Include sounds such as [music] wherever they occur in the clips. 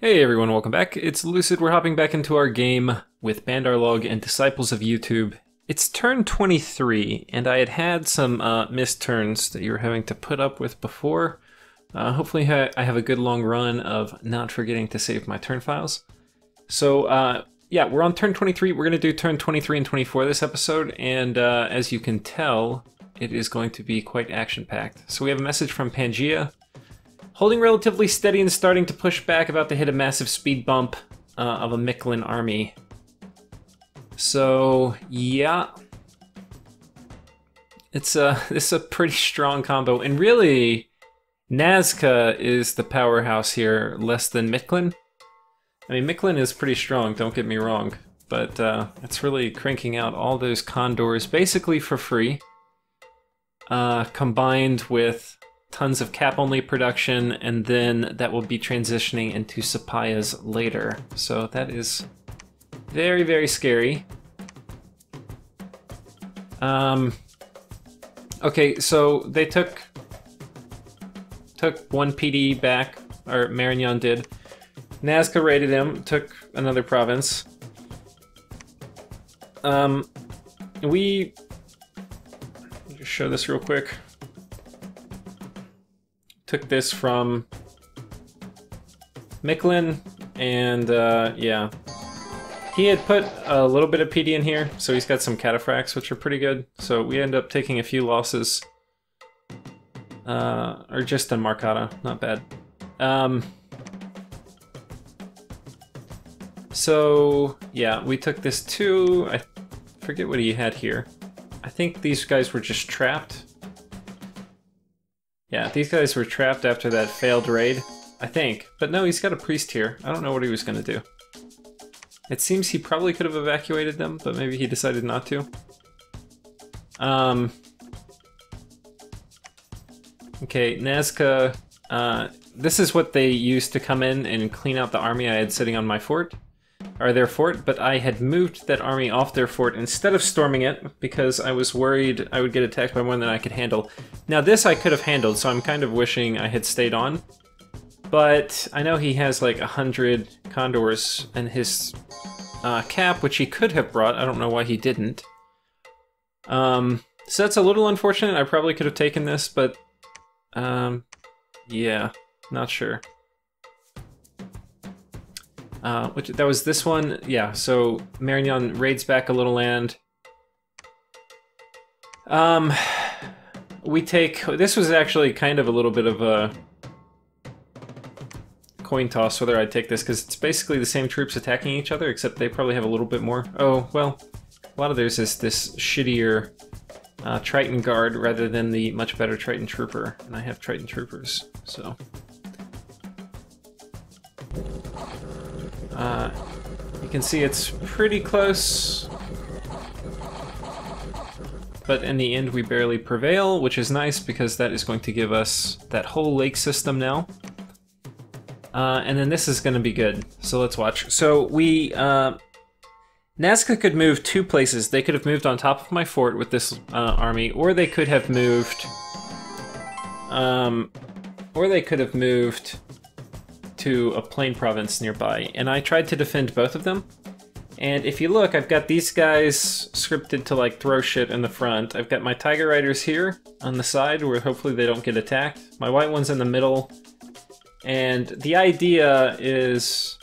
Hey everyone, welcome back. It's Lucid. We're hopping back into our game with Bandar Log and Disciples of YouTube. It's turn 23, and I had had some uh, missed turns that you were having to put up with before. Uh, hopefully I have a good long run of not forgetting to save my turn files. So uh, yeah, we're on turn 23. We're going to do turn 23 and 24 this episode, and uh, as you can tell, it is going to be quite action-packed. So we have a message from Pangaea, Holding relatively steady and starting to push back about to hit a massive speed bump uh, of a Mictlan army. So, yeah. It's a, [laughs] is a pretty strong combo. And really, Nazca is the powerhouse here, less than Mictlan. I mean, Mictlan is pretty strong, don't get me wrong. But uh, it's really cranking out all those condors basically for free. Uh, combined with tons of cap only production, and then that will be transitioning into Sapayas later. So that is very, very scary. Um, okay, so they took took one PD back, or Marignon did. Nazca raided him, took another province. Um, we just show this real quick took this from Mictlan, and uh, yeah. He had put a little bit of PD in here, so he's got some cataphracts, which are pretty good. So we end up taking a few losses. Uh, or just on Marcata, not bad. Um, so, yeah, we took this too. I forget what he had here. I think these guys were just trapped yeah, these guys were trapped after that failed raid, I think. But no, he's got a priest here. I don't know what he was going to do. It seems he probably could have evacuated them, but maybe he decided not to. Um. Okay, Nazca. Uh, this is what they used to come in and clean out the army I had sitting on my fort or their fort, but I had moved that army off their fort instead of storming it because I was worried I would get attacked by more than I could handle. Now this I could have handled, so I'm kind of wishing I had stayed on. But I know he has like a hundred condors and his uh, cap, which he could have brought. I don't know why he didn't. Um, so that's a little unfortunate. I probably could have taken this, but um, yeah, not sure. Uh, which that was this one, yeah. So Marignon raids back a little land. Um, we take this was actually kind of a little bit of a coin toss whether I'd take this because it's basically the same troops attacking each other, except they probably have a little bit more. Oh well, a lot of theirs is this shittier uh, Triton guard rather than the much better Triton trooper, and I have Triton troopers, so. Uh, you can see it's pretty close. But in the end, we barely prevail, which is nice because that is going to give us that whole lake system now. Uh, and then this is going to be good. So let's watch. So we... Uh, Nazca could move two places. They could have moved on top of my fort with this uh, army, or they could have moved... Um, or they could have moved to a plain province nearby, and I tried to defend both of them. And if you look, I've got these guys scripted to like throw shit in the front. I've got my Tiger Riders here on the side where hopefully they don't get attacked. My white one's in the middle. And the idea is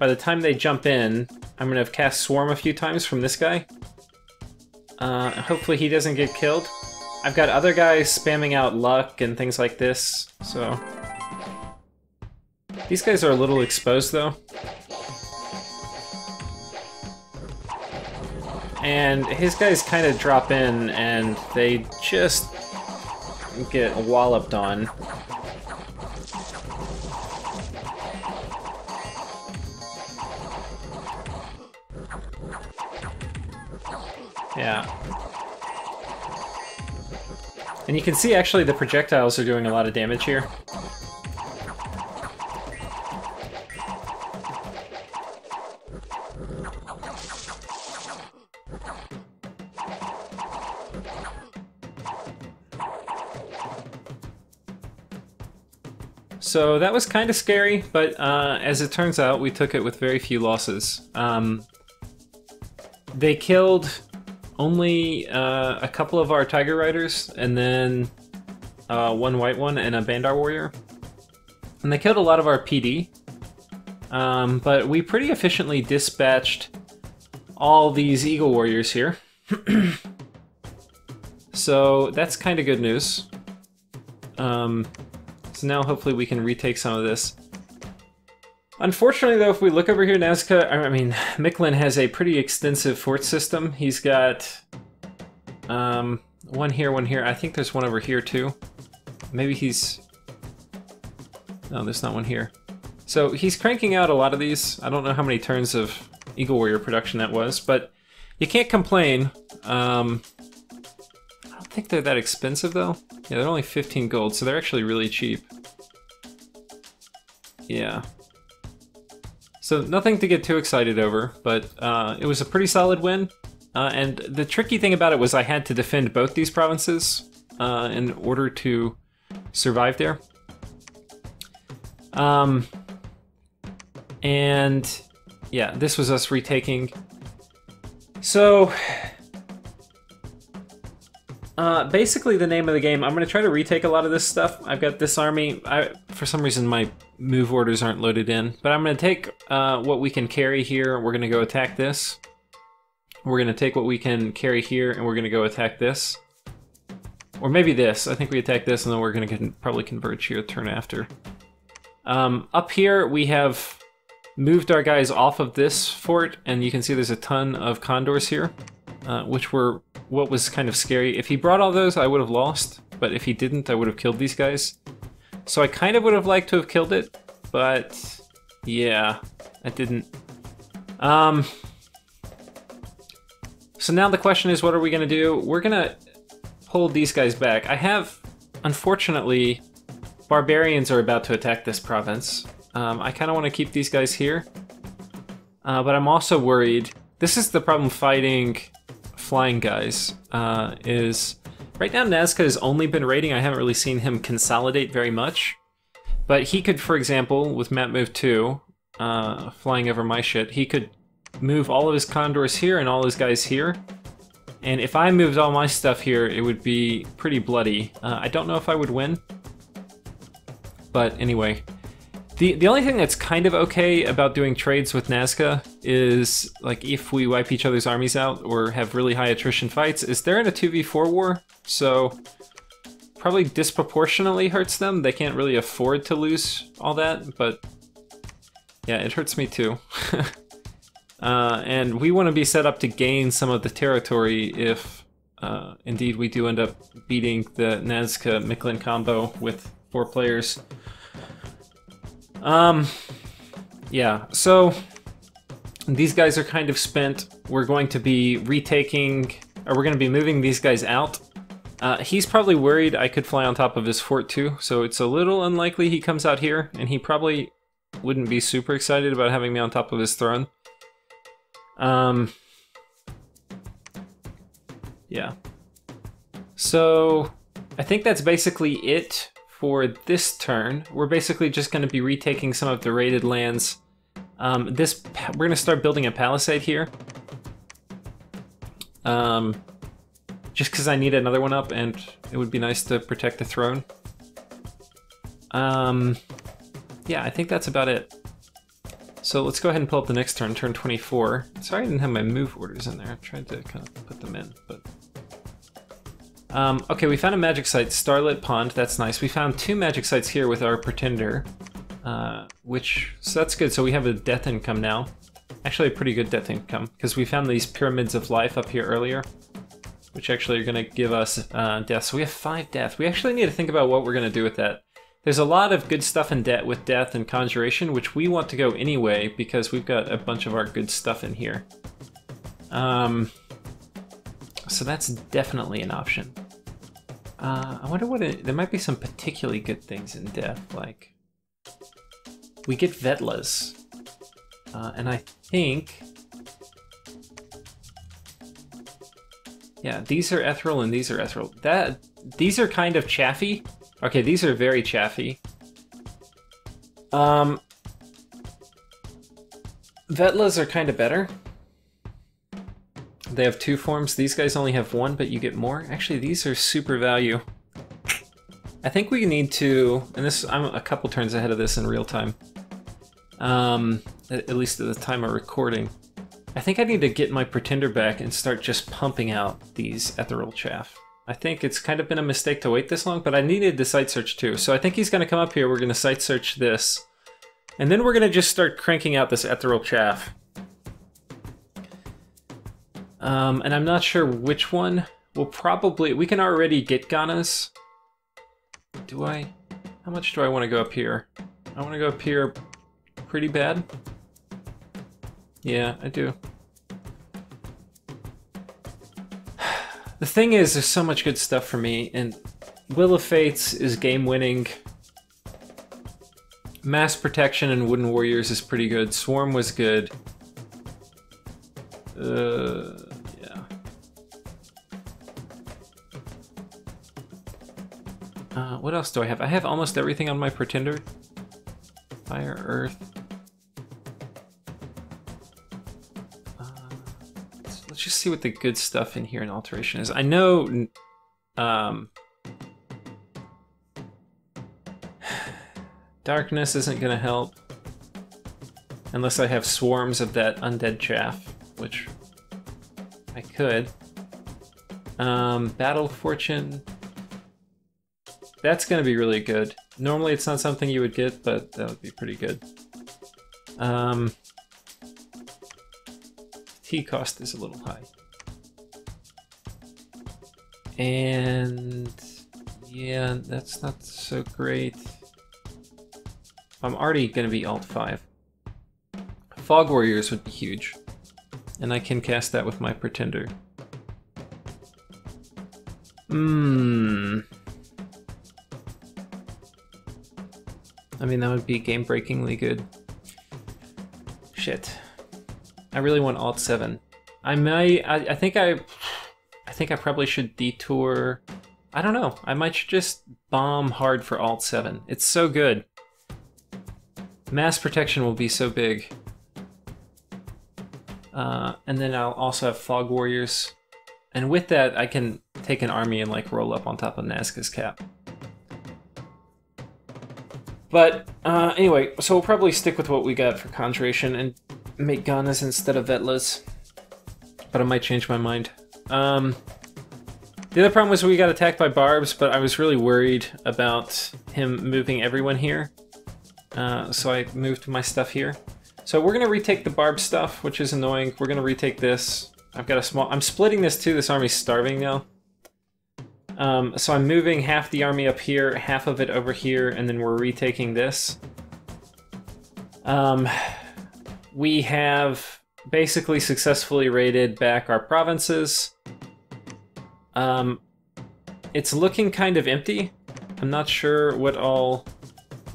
by the time they jump in, I'm gonna have cast Swarm a few times from this guy. Uh, hopefully he doesn't get killed. I've got other guys spamming out luck and things like this, so these guys are a little exposed, though. And his guys kind of drop in, and they just get walloped on. Yeah. And you can see actually the projectiles are doing a lot of damage here. So that was kind of scary, but uh, as it turns out, we took it with very few losses. Um, they killed only uh, a couple of our Tiger Riders, and then uh, one white one and a Bandar Warrior. And they killed a lot of our PD. Um, but we pretty efficiently dispatched all these Eagle Warriors here. [clears throat] so that's kind of good news. Um, so now hopefully we can retake some of this. Unfortunately, though, if we look over here, Nazca, I mean, Mictlan has a pretty extensive fort system. He's got um, one here, one here. I think there's one over here, too. Maybe he's... No, there's not one here. So he's cranking out a lot of these. I don't know how many turns of Eagle Warrior production that was, but you can't complain. Um, think they're that expensive, though. Yeah, they're only 15 gold, so they're actually really cheap. Yeah. So nothing to get too excited over, but uh, it was a pretty solid win. Uh, and the tricky thing about it was I had to defend both these provinces uh, in order to survive there. Um, and yeah, this was us retaking. So uh, basically, the name of the game. I'm going to try to retake a lot of this stuff. I've got this army. I, for some reason, my move orders aren't loaded in. But I'm going to take uh, what we can carry here. We're going to go attack this. We're going to take what we can carry here, and we're going to go attack this. Or maybe this. I think we attack this, and then we're going to probably converge here turn after. Um, up here, we have moved our guys off of this fort, and you can see there's a ton of condors here, uh, which were what was kind of scary. If he brought all those, I would have lost, but if he didn't, I would have killed these guys. So I kind of would have liked to have killed it, but yeah, I didn't. Um, so now the question is, what are we going to do? We're going to pull these guys back. I have, unfortunately, barbarians are about to attack this province. Um, I kind of want to keep these guys here, uh, but I'm also worried. This is the problem fighting flying guys, uh, is right now Nazca has only been raiding. I haven't really seen him consolidate very much. But he could, for example, with map move 2, uh, flying over my shit, he could move all of his condors here and all his guys here. And if I moved all my stuff here, it would be pretty bloody. Uh, I don't know if I would win. But anyway, the the only thing that's kind of okay about doing trades with Nazca is like if we wipe each other's armies out or have really high attrition fights, is they're in a 2v4 war, so probably disproportionately hurts them. They can't really afford to lose all that, but yeah, it hurts me too. [laughs] uh, and we want to be set up to gain some of the territory if uh, indeed we do end up beating the Nazca Mictlan combo with four players. Um, yeah, so these guys are kind of spent. We're going to be retaking, or we're going to be moving these guys out. Uh, he's probably worried I could fly on top of his fort too, so it's a little unlikely he comes out here, and he probably wouldn't be super excited about having me on top of his throne. Um, yeah. So, I think that's basically it for this turn, we're basically just going to be retaking some of the raided lands. Um, this We're going to start building a palisade here. Um, just because I need another one up and it would be nice to protect the throne. Um, yeah, I think that's about it. So let's go ahead and pull up the next turn, turn 24. Sorry I didn't have my move orders in there. I tried to kind of put them in, but um, okay, we found a magic site, Starlit Pond. That's nice. We found two magic sites here with our Pretender, uh, which so that's good. So we have a death income now. Actually, a pretty good death income because we found these pyramids of life up here earlier, which actually are going to give us uh, death. So we have five death. We actually need to think about what we're going to do with that. There's a lot of good stuff in debt with death and conjuration, which we want to go anyway because we've got a bunch of our good stuff in here. Um, so that's definitely an option. Uh, I wonder what it, there might be some particularly good things in death, like we get Vetalas, uh, and I think yeah, these are ethereal and these are ethereal. That these are kind of chaffy. Okay, these are very chaffy. Um, Vetalas are kind of better. They have two forms. These guys only have one, but you get more. Actually, these are super value. I think we need to, and this I'm a couple turns ahead of this in real time. Um, at, at least at the time of recording. I think I need to get my Pretender back and start just pumping out these Ethereal Chaff. I think it's kind of been a mistake to wait this long, but I needed the site search too. So I think he's going to come up here. We're going to site search this. And then we're going to just start cranking out this Ethereal Chaff. Um, and I'm not sure which one. We'll probably... We can already get Ganas. Do I? How much do I want to go up here? I want to go up here pretty bad. Yeah, I do. [sighs] The thing is, there's so much good stuff for me, and Will of Fates is game-winning. Mass Protection and Wooden Warriors is pretty good. Swarm was good. Uh, what else do I have? I have almost everything on my Pretender. Fire, Earth. let's just see what the good stuff in here in alteration is. I know, um, [sighs] darkness isn't gonna help unless I have swarms of that undead chaff, which I could. Um, battle fortune. That's gonna be really good. Normally it's not something you would get, but that would be pretty good. Um, T cost is a little high. And yeah, that's not so great. I'm already going to be alt 5. Fog Warriors would be huge. And I can cast that with my Pretender. Hmm. I mean, that would be game-breakingly good. Shit. I really want Alt 7. I may... I, I think I, I think I probably should detour. I don't know. I might just bomb hard for Alt 7. It's so good. Mass protection will be so big. Uh, and then I'll also have Fog Warriors. And with that, I can take an army and like roll up on top of Nazca's cap. But uh, anyway, so we'll probably stick with what we got for Conjuration and make Ganas instead of Vetalas. But I might change my mind. Um, the other problem was we got attacked by Barbs, but I was really worried about him moving everyone here. Uh, so I moved my stuff here. So we're gonna retake the Barb stuff, which is annoying. We're gonna retake this. I've got a small... I'm splitting this too. This army's starving now. Um, so I'm moving half the army up here, half of it over here, and then we're retaking this. Um, we have basically successfully raided back our provinces. Um, it's looking kind of empty. I'm not sure what all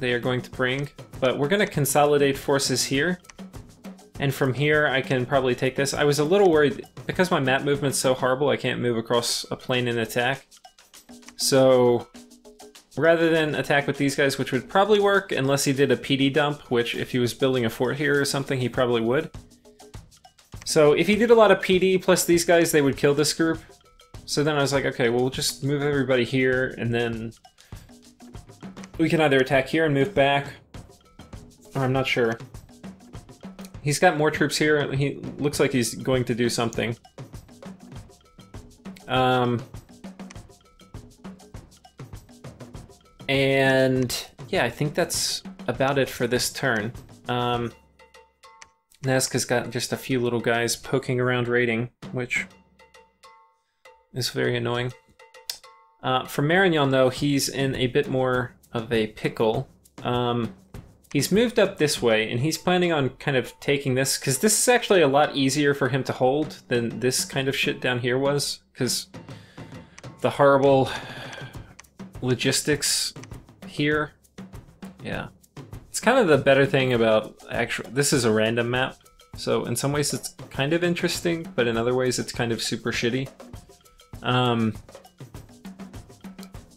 they are going to bring, but we're going to consolidate forces here. And from here, I can probably take this. I was a little worried, because my map movement's so horrible, I can't move across a plain and attack. So rather than attack with these guys, which would probably work unless he did a PD dump, which if he was building a fort here or something, he probably would. So if he did a lot of PD plus these guys, they would kill this group. So then I was like, okay, well, we'll just move everybody here, and then we can either attack here and move back, or I'm not sure. He's got more troops here. And he looks like he's going to do something. Um, And yeah, I think that's about it for this turn. Um, Nazca's got just a few little guys poking around raiding, which is very annoying. Uh, for Marignon, though, he's in a bit more of a pickle. Um, he's moved up this way, and he's planning on kind of taking this, because this is actually a lot easier for him to hold than this kind of shit down here was, because the horrible logistics here. Yeah. It's kind of the better thing about actual. This is a random map, so in some ways it's kind of interesting, but in other ways it's kind of super shitty. Um,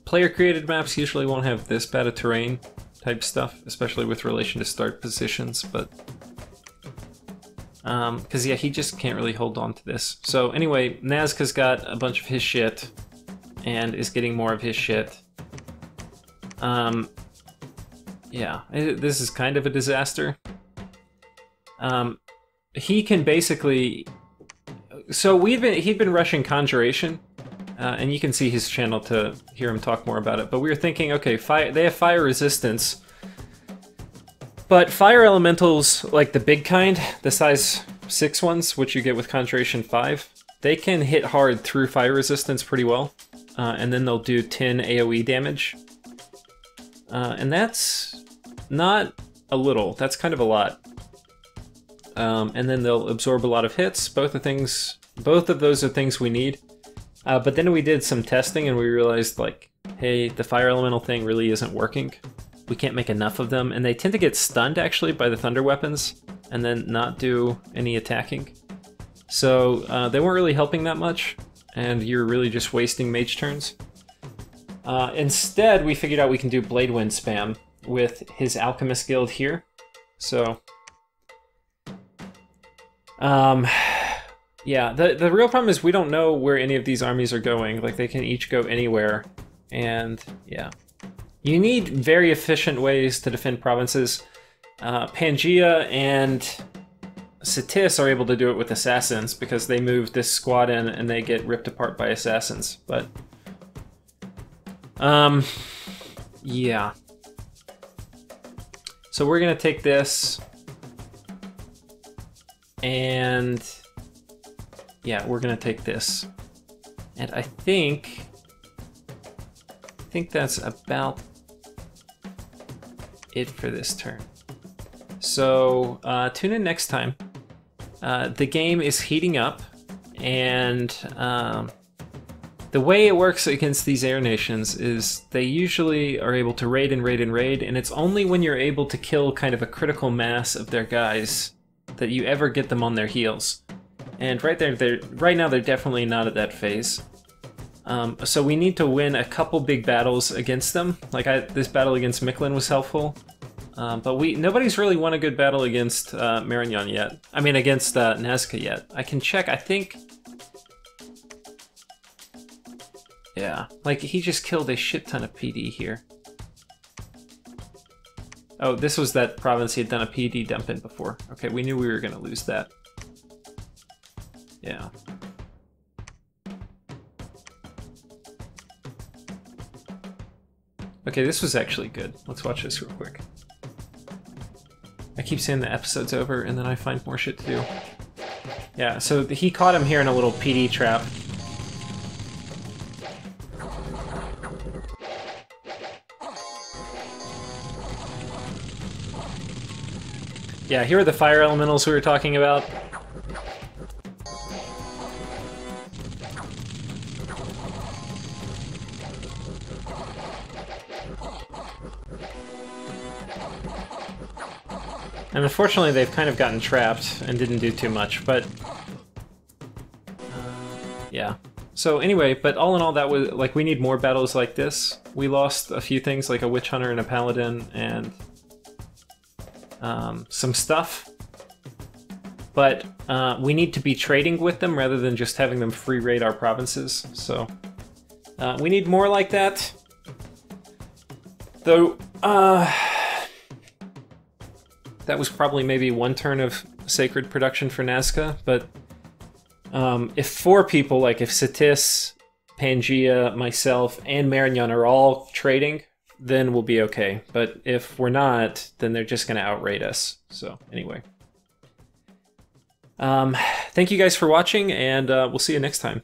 player created maps usually won't have this bad of terrain. type stuff, especially with relation to start positions, but um, because yeah, he just can't really hold on to this. So anyway, Nazca's got a bunch of his shit and is getting more of his shit. Um, yeah, this is kind of a disaster. Um, he can basically. So we've been he'd been rushing conjuration, uh, and you can see his channel to hear him talk more about it. But we were thinking, okay, fire. They have fire resistance, but fire elementals, like the big kind, the size six ones, which you get with conjuration five, they can hit hard through fire resistance pretty well, uh, and then they'll do 10 AOE damage. Uh, and that's not a little. That's kind of a lot. Um, and then they'll absorb a lot of hits. Both of things, both of those are things we need. Uh, but then we did some testing and we realized like, hey, the fire elemental thing really isn't working. We can't make enough of them, and they tend to get stunned actually by the thunder weapons, and then not do any attacking. So uh, they weren't really helping that much, and you're really just wasting mage turns. Uh, instead, we figured out we can do Blade Wind spam with his Alchemist Guild here. So um, [sighs] yeah, the the real problem is we don't know where any of these armies are going. Like they can each go anywhere, and yeah, you need very efficient ways to defend provinces. Uh, Pangaea and Satis are able to do it with assassins because they move this squad in and they get ripped apart by assassins. But um, yeah. So we're gonna take this and yeah, we're gonna take this. And I think, I think that's about it for this turn. So uh, tune in next time. Uh, the game is heating up, and um, the way it works against these air nations is they usually are able to raid and raid and raid, and it's only when you're able to kill kind of a critical mass of their guys that you ever get them on their heels. And right there, they're right now they're definitely not at that phase. Um, so we need to win a couple big battles against them. Like I, this battle against Mictlan was helpful, um, but we nobody's really won a good battle against uh, Marignon yet. I mean against uh, Nazca yet. I can check. I think. Yeah, like he just killed a shit ton of PD here. Oh, this was that province he had done a PD dump in before. Okay, we knew we were going to lose that. Yeah. Okay, this was actually good. Let's watch this real quick. I keep saying the episode's over, and then I find more shit to do. Yeah, so he caught him here in a little PD trap. Yeah, here are the fire elementals we were talking about. And unfortunately, they've kind of gotten trapped and didn't do too much, but... Uh, yeah. So anyway, but all in all, that was, like, we need more battles like this. We lost a few things, like a Witch Hunter and a Paladin, and um, some stuff, but uh, we need to be trading with them rather than just having them free raid our provinces. So uh, we need more like that. Though, uh, that was probably maybe one turn of sacred production for Nazca, but um, if four people, like if Satis, Pangaea, myself, and Marignon are all trading, then we'll be okay. But if we're not, then they're just going to outrate us. So anyway. Um, [sighs] thank you guys for watching, and uh, we'll see you next time.